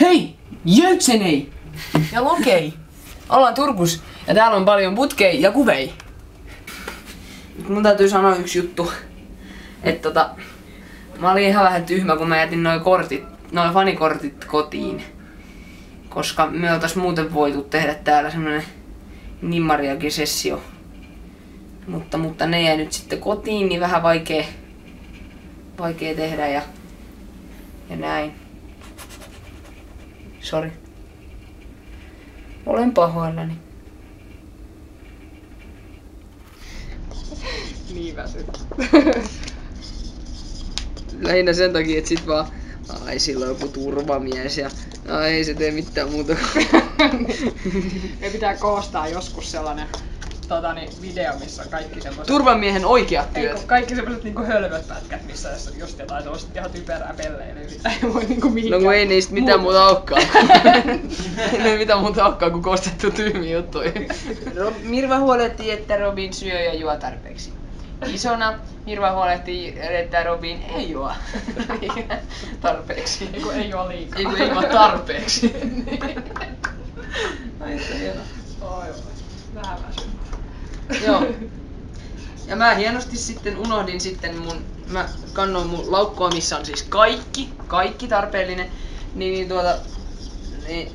Hei! Jöksenei! Ja lokei! Ollaan Turkus ja täällä on paljon butkei ja kuvei. Mun täytyy sanoa yksi juttu. Että tota, mä olin ihan vähän tyhmä kun mä jätin noin kortit, noin fanikortit kotiin. Koska me oltais muuten voitu tehdä täällä semmonen nimmariakin sessio. Mutta, mutta ne jäi nyt sitten kotiin, niin vähän vaikea, vaikea tehdä ja, ja näin. Sori. Olen pahoillani. Niin väsyt. Lähinnä sen takia, että sit vaan, ai sillä on joku turvamies ja ai ei se tee mitään muuta kuin... Me pitää koostaa joskus sellainen tota, niin, video, missä on kaikki semmoiset... Turvamiehen oikeat Ei, työt. kun kaikki semmoiset niinku hölmöt pätkät, missä jos just jotain sellaista ihan typerää pelleilyä, niin sitä ei voi niinku No mihinkään. kun ei niistä mitään muuta. olekaan. ei ne mitään muuta olekaan kuin kostettu tyhmiä juttuja. Mirva huolehtii, että Robin syö ja juo tarpeeksi. Isona Mirva huolehtii, että Robin ei juo tarpeeksi. Ei, kun ei oo liikaa. Ei kun ei juo tarpeeksi. Ai. Oi, oi. Vähän. Joo. Ja mä hienosti sitten unohdin sitten mun, mä kannoin mun laukkoa, missä on siis kaikki, kaikki tarpeellinen, niin, niin tuota, niin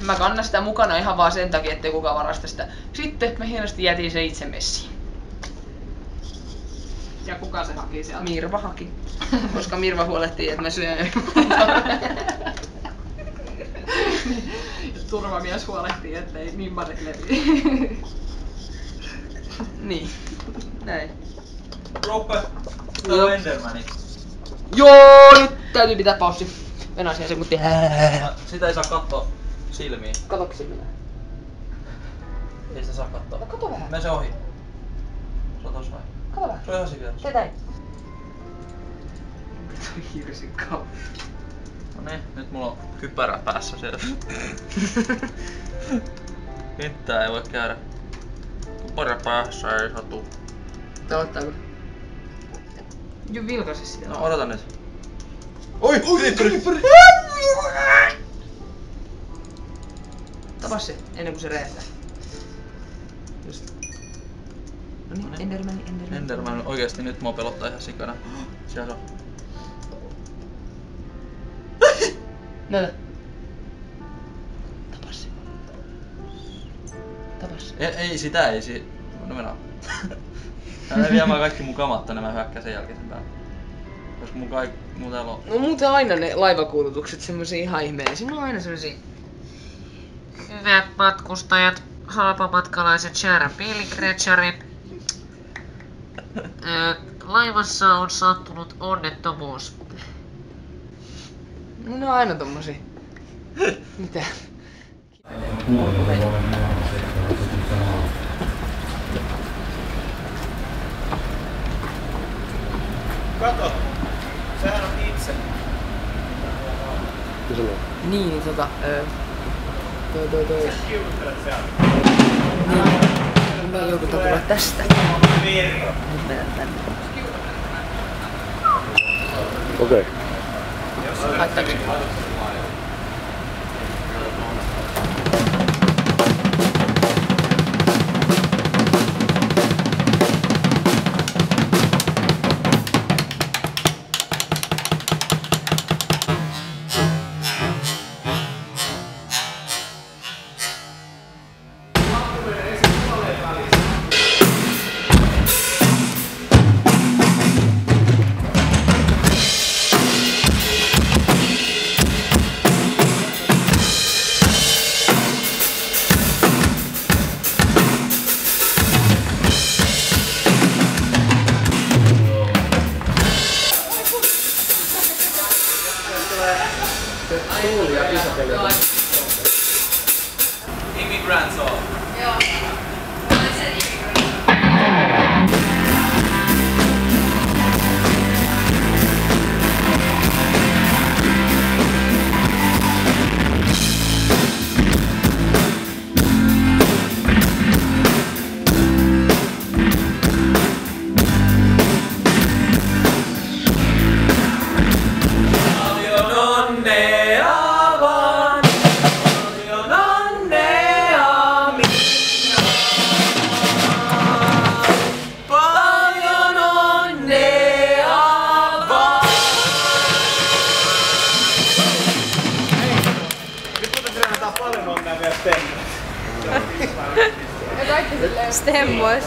mä kannan sitä mukana ihan vaan sen takia, ettei kukaan varasta sitä. Sitten mä hienosti jätin se itse messiin. Ja kuka se haki sieltä? Mirva haki. Koska Mirva huolehtii, että mä syön. Turvamies huolehtii, ettei nimmarit leviä. Niin. Näin. Roppe, Joo. tää on Endermani. Joo, nyt täytyy pitää paussi. Mennään siihen sekuntiin. Sitä ei saa katsoa silmiin. Katoksi minä. Ei sitä saa katsoa. No kato vähän. Mene se ohi. Se on tossa noin. Kato vähän. Se on ihan sikvieressä. Teet näin. Hirsi kauan. No niin, nyt mulla on kypärä päässä siellä. Mitään ei voi käydä. Kypärä päässä ei satu. Tavoittaako? Ju vilkaise sitä. No odota nyt. Oi! Creeperi! Tapa se, ennen kuin se räjähtää. Just. No niin. Enderman, Enderman. Enderman oikeesti nyt mua pelottaa ihan sikana. Siellä se on. Näytä. Tapa se. Ei, ei sitä ei si... No mennään. Tää vie mä kaikki mun kamat tänne, mä hyökkään sen jälkeen sen päälle. Koska mun kaik... Mun täällä on... No muuten aina ne laivakuulutukset semmosia ihan ihmeellisiä. Ne on aina semmosia... Hyvät matkustajat, halpamatkalaiset Sharon Pilgrimcharin. Ö, Laivassa on sattunut onnettomuus. No ne on aina tommosia. Mitä? Kato! Sehän on itse. Niin, niin tota... Öö, toi toi toi... Kiukuttelet siellä. Niin, me joudutaan tulla tästä. Nyt mennään tänne. Okei. Haittakin. Tää paljon on nää vielä stemmoja. Ja. Stemmoja.